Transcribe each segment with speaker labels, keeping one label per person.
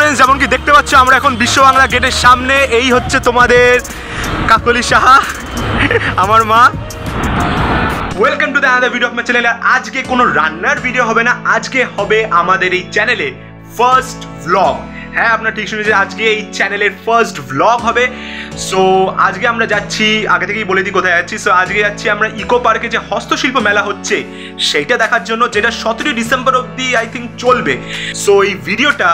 Speaker 1: Friends যেমন কি দেখতে পাচ্ছ, আমরা এখন বিশ্ব বাংলা গেটের সামনে। এই হচ্ছে তোমাদের কাকলি সাহা, আমার মা। Welcome to the other video of channel আজকে কোনো রান্নার ভিডিও হবে না, আজকে হবে আমাদের এই চ্যানেলে ফার্স্ট ভ্লগ হ্যাঁ আপনার ঠিক শুনেছেন, আজকে এই চ্যানেলের ফার্স্ট ভ্লগ হবে। সো আজকে আমরা যাচ্ছি, আগে থেকেই বলে দিই কোথায় যাচ্ছি। সো আজকে যাচ্ছি আমরা ইকো পার্কে যে হস্তশিল্প মেলা হচ্ছে, সেইটা দেখার জন্য, যেটা সতেরোই ডিসেম্বর অবধি আই থিঙ্ক চলবে। সো এই ভিডিওটা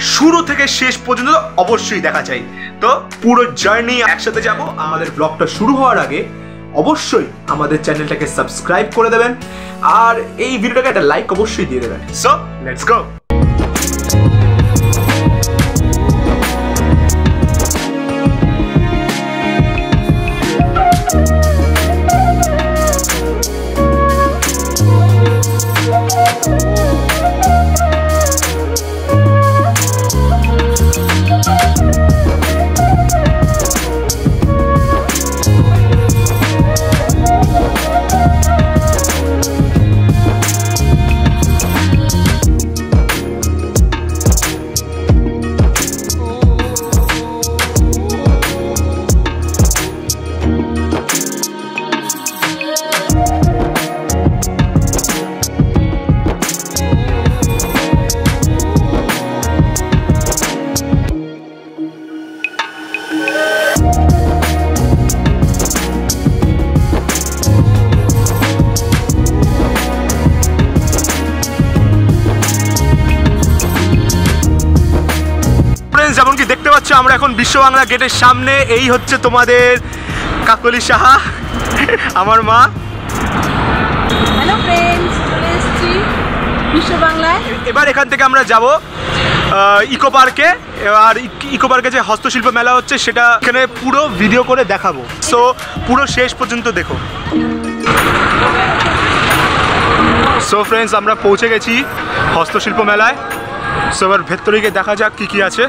Speaker 1: শুরু থেকে শেষ পর্যন্ত অবশ্যই দেখা চাই। তো পুরো জার্নি একসাথে যাব। আমাদের ব্লগটা শুরু হওয়ার আগে অবশ্যই আমাদের চ্যানেলটাকে সাবস্ক্রাইব করে দেবেন। আর এই ভিডিওটাকে একটা লাইক অবশ্যই দিয়ে দেবেন। সো লেটস গো বিশ্ব বাংলা গেটের সামনে এই হচ্ছে তোমাদের কাকলি সাহা আমার মা।
Speaker 2: হ্যালো ফ্রেন্ডস চলে এসেছি বিশ্ব বাংলায়।
Speaker 1: এবার এখান থেকে আমরা যাব ইকো পার্কে। আর ইকো পার্কে যে হস্তশিল্প মেলা হচ্ছে সেটা এখানে পুরো ভিডিও করে দেখাবো। সো পুরো শেষ পর্যন্ত দেখো। সো ফ্রেন্ডস আমরা পৌঁছে গেছি হস্তশিল্প মেলায়। সো এবার ভেতরে গিয়ে দেখা যাক কী কী আছে।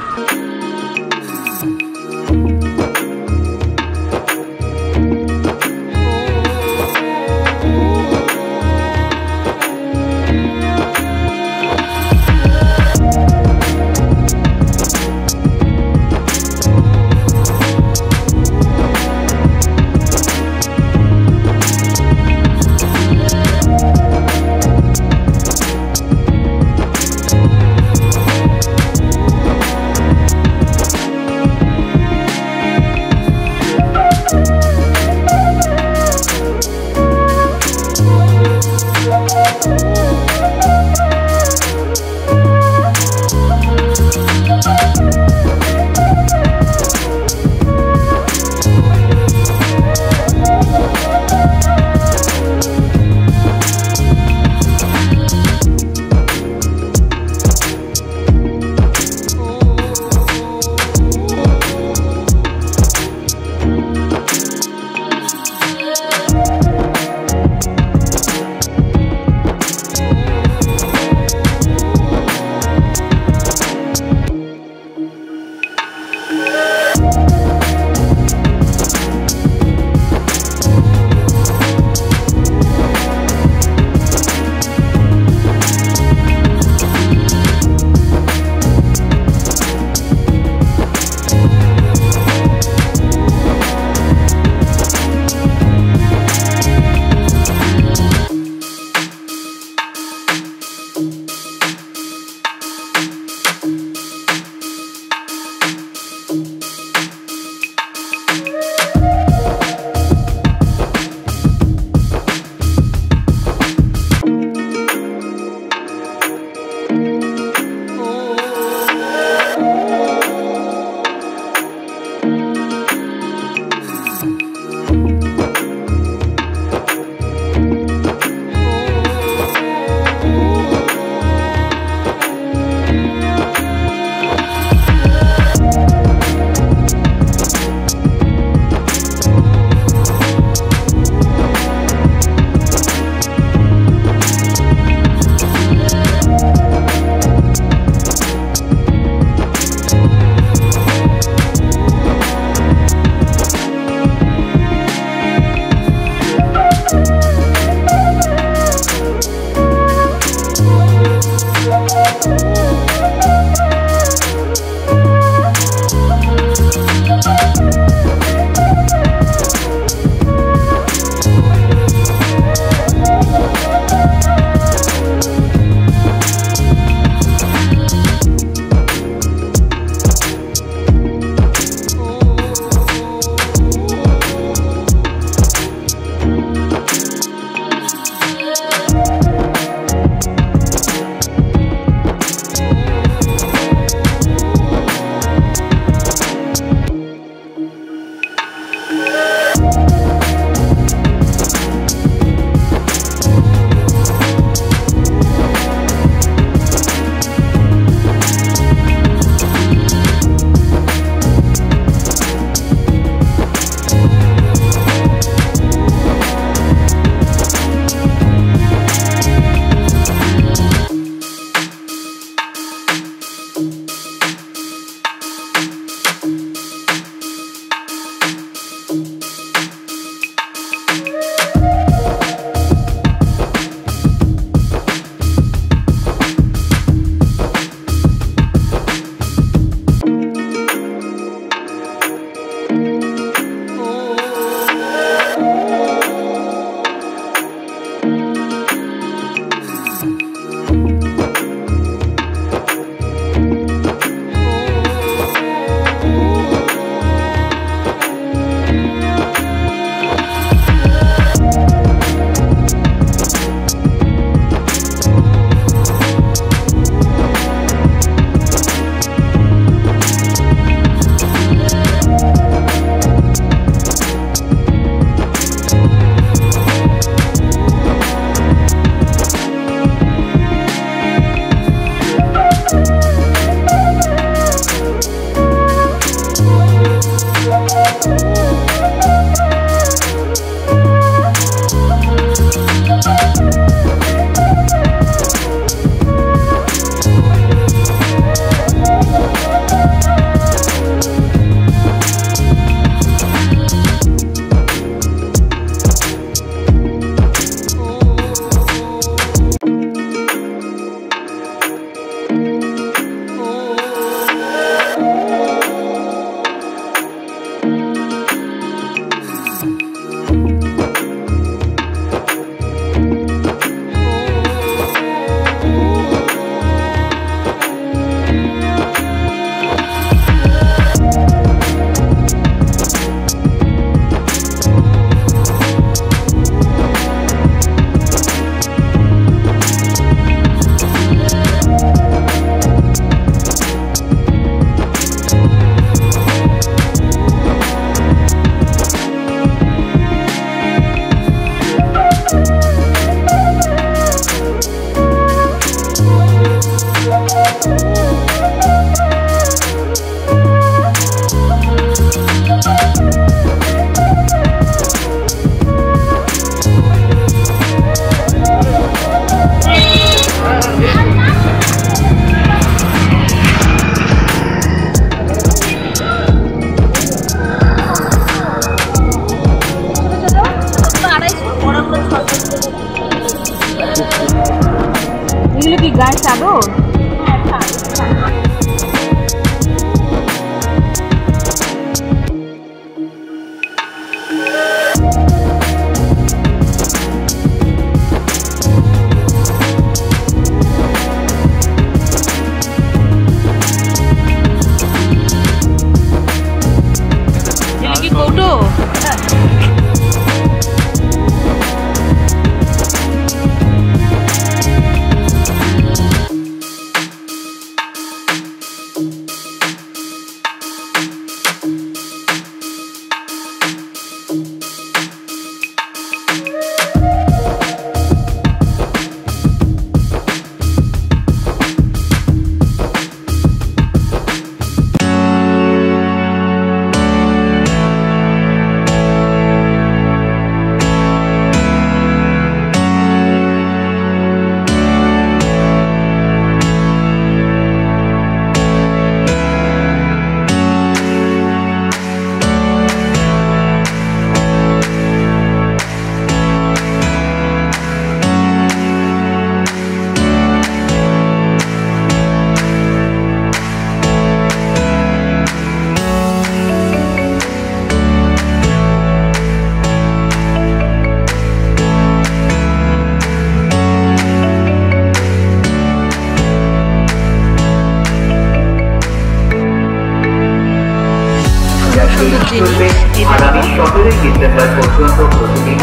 Speaker 3: Música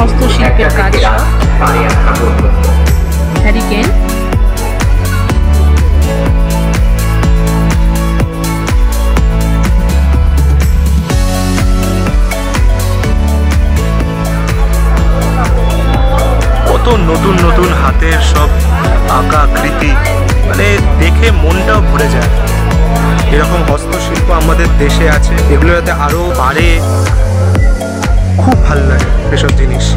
Speaker 2: হস্তশিল্পের কাজ। হ্যারিকেন
Speaker 1: কত নতুন নতুন হাতের সব আঁকা কৃতি। মানে দেখে মনটাও ভরে যায়। এরকম হস্তশিল্প আমাদের দেশে আছে এগুলো যাতে আরও বাড়ে। খুব ভালো লাগে এসব জিনিস।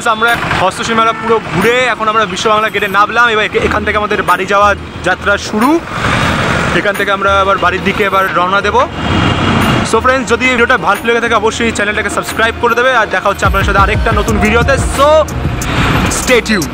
Speaker 1: ফ্রেন্ডস আমরা হস্তশিল্প মেলা পুরো ঘুরে এখন আমরা বিশ্ব বাংলা গেটে নামলাম, এবার এখান থেকে আমাদের বাড়ি যাওয়ার যাত্রা শুরু। এখান থেকে আমরা আবার বাড়ির দিকে এবার রওনা দেবো। সো ফ্রেন্ডস যদি ভিডিওটা ভালো লেগে থাকে, অবশ্যই চ্যানেলটাকে সাবস্ক্রাইব করে দেবে। আর দেখা হচ্ছে আপনার সাথে আরেকটা নতুন ভিডিওতে সো স্টে টিউন